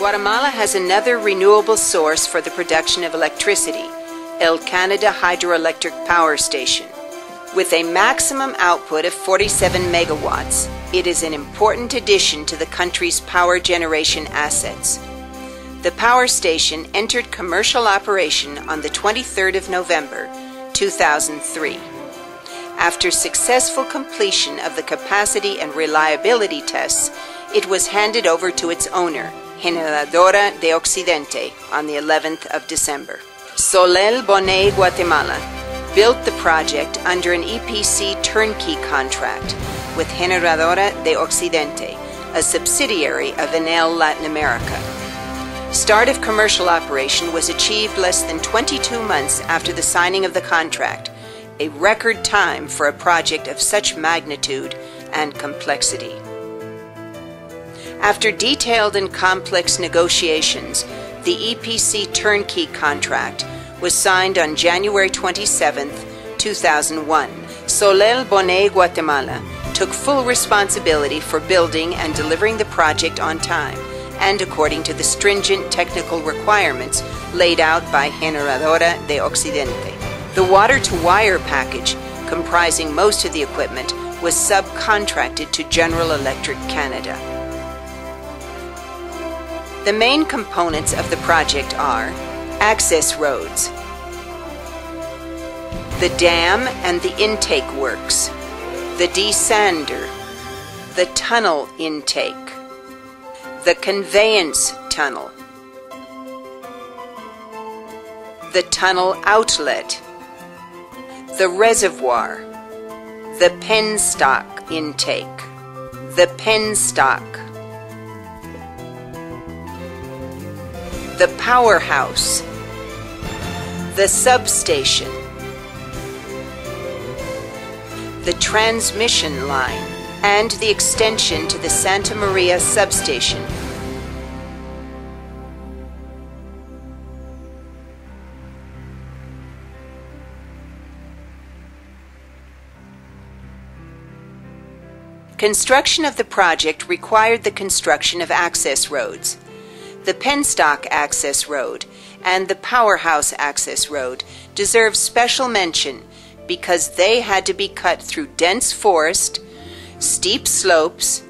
Guatemala has another renewable source for the production of electricity, El Canada Hydroelectric Power Station. With a maximum output of 47 megawatts, it is an important addition to the country's power generation assets. The power station entered commercial operation on the 23rd of November, 2003. After successful completion of the capacity and reliability tests, it was handed over to its owner, Generadora de Occidente, on the 11th of December. Solel Boneh Guatemala built the project under an EPC turnkey contract with Generadora de Occidente, a subsidiary of Enel Latin America. Start of commercial operation was achieved less than 22 months after the signing of the contract, a record time for a project of such magnitude and complexity. After detailed and complex negotiations, the EPC turnkey contract was signed on January 27, 2001. Solel Boneh Guatemala took full responsibility for building and delivering the project on time and according to the stringent technical requirements laid out by Generadora de Occidente. The water to wire package, comprising most of the equipment, was subcontracted to General Electric Canada. The main components of the project are access roads, the dam and the intake works, the desander, the tunnel intake, the conveyance tunnel, the tunnel outlet, the reservoir, the penstock intake, the penstock, the powerhouse, the substation, the transmission line, and the extension to the Santa Maria substation. Construction of the project required the construction of access roads. The Penstock Access Road and the Powerhouse Access Road deserve special mention because they had to be cut through dense forest, steep slopes,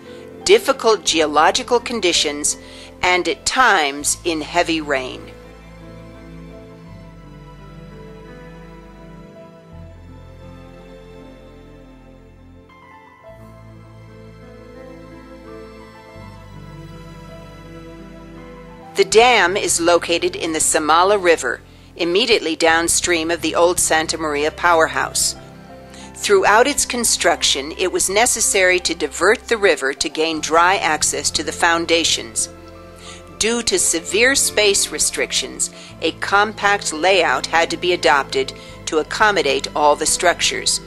difficult geological conditions, and at times in heavy rain. The dam is located in the Samala River, immediately downstream of the old Santa Maria powerhouse. Throughout its construction, it was necessary to divert the river to gain dry access to the foundations. Due to severe space restrictions, a compact layout had to be adopted to accommodate all the structures.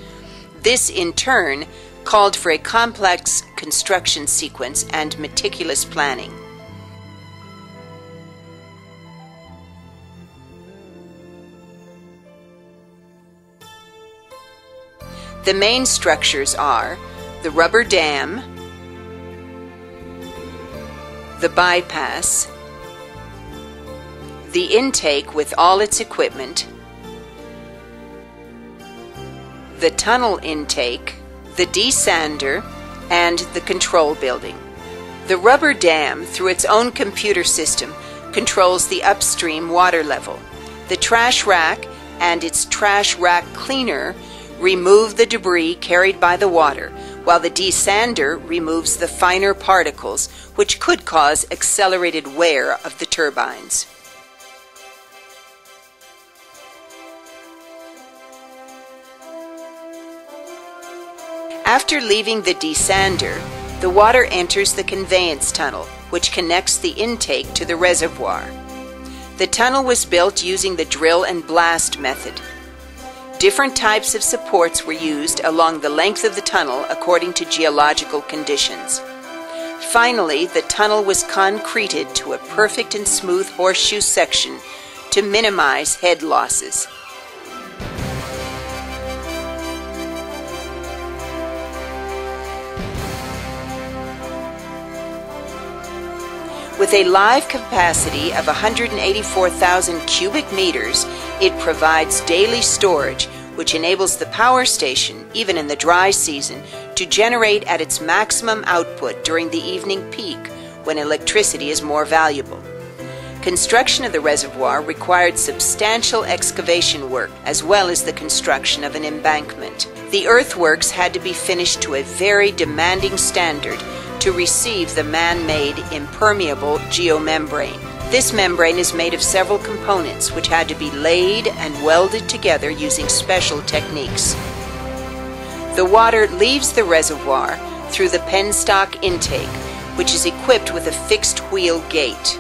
This, in turn, called for a complex construction sequence and meticulous planning. The main structures are the rubber dam, the bypass, the intake with all its equipment, the tunnel intake, the desander, and the control building. The rubber dam, through its own computer system, controls the upstream water level. The trash rack and its trash rack cleaner remove the debris carried by the water, while the desander removes the finer particles, which could cause accelerated wear of the turbines. After leaving the desander, the water enters the conveyance tunnel, which connects the intake to the reservoir. The tunnel was built using the drill and blast method. Different types of supports were used along the length of the tunnel according to geological conditions. Finally, the tunnel was concreted to a perfect and smooth horseshoe section to minimize head losses. With a live capacity of 184,000 cubic meters, it provides daily storage, which enables the power station, even in the dry season, to generate at its maximum output during the evening peak when electricity is more valuable. Construction of the reservoir required substantial excavation work as well as the construction of an embankment. The earthworks had to be finished to a very demanding standard to receive the man-made impermeable geomembrane. This membrane is made of several components which had to be laid and welded together using special techniques. The water leaves the reservoir through the penstock intake, which is equipped with a fixed wheel gate.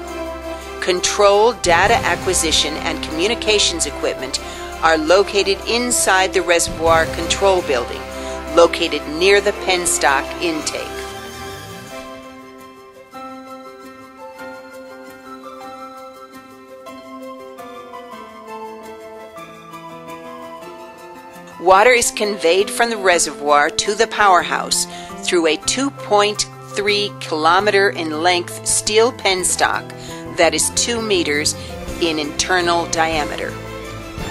Control, data acquisition, and communications equipment are located inside the reservoir control building, located near the penstock intake. Water is conveyed from the reservoir to the powerhouse through a 2.3 kilometer in length steel penstock that is 2 meters in internal diameter.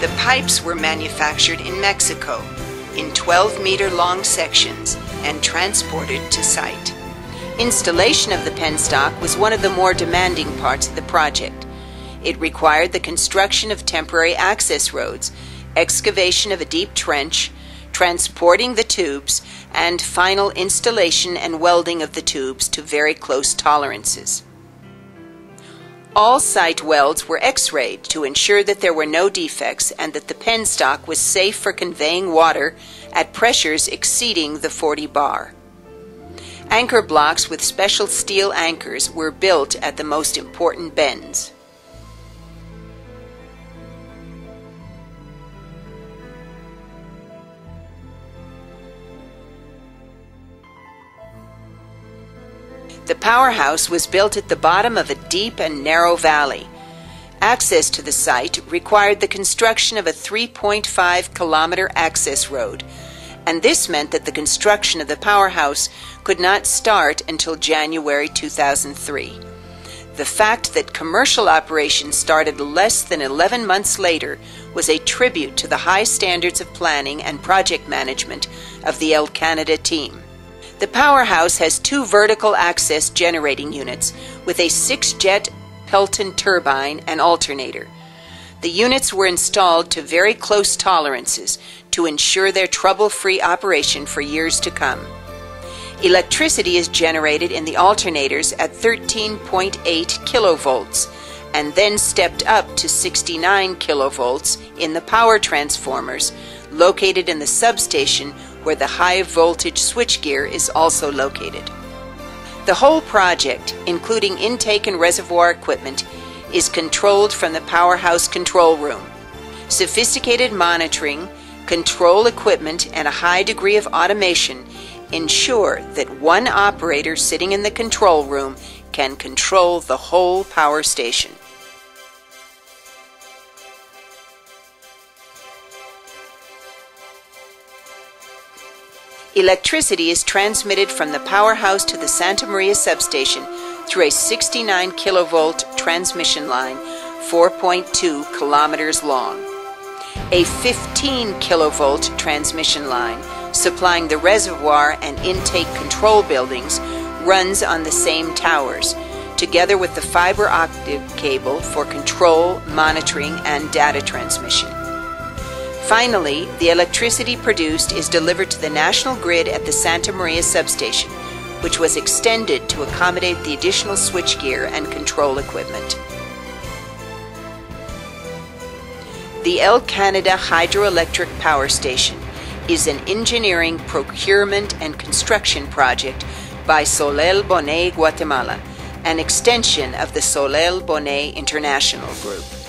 The pipes were manufactured in Mexico in 12 meter long sections and transported to site. Installation of the penstock was one of the more demanding parts of the project. It required the construction of temporary access roads excavation of a deep trench, transporting the tubes, and final installation and welding of the tubes to very close tolerances. All site welds were x-rayed to ensure that there were no defects and that the penstock was safe for conveying water at pressures exceeding the 40 bar. Anchor blocks with special steel anchors were built at the most important bends. The powerhouse was built at the bottom of a deep and narrow valley. Access to the site required the construction of a 3.5 kilometer access road, and this meant that the construction of the powerhouse could not start until January 2003. The fact that commercial operations started less than 11 months later was a tribute to the high standards of planning and project management of the El Canada team. The powerhouse has two vertical axis generating units with a six jet Pelton turbine and alternator. The units were installed to very close tolerances to ensure their trouble free operation for years to come. Electricity is generated in the alternators at 13.8 kilovolts and then stepped up to 69 kilovolts in the power transformers located in the substation where the high voltage switchgear is also located. The whole project, including intake and reservoir equipment, is controlled from the powerhouse control room. Sophisticated monitoring, control equipment, and a high degree of automation ensure that one operator sitting in the control room can control the whole power station. Electricity is transmitted from the powerhouse to the Santa Maria substation through a 69 kilovolt transmission line 4.2 kilometers long. A 15 kilovolt transmission line supplying the reservoir and intake control buildings runs on the same towers, together with the fiber optic cable for control, monitoring, and data transmission. Finally, the electricity produced is delivered to the national grid at the Santa Maria substation, which was extended to accommodate the additional switchgear and control equipment. The El Canada Hydroelectric Power Station is an engineering, procurement, and construction project by Solel Boneh Guatemala, an extension of the Solel Boneh International Group.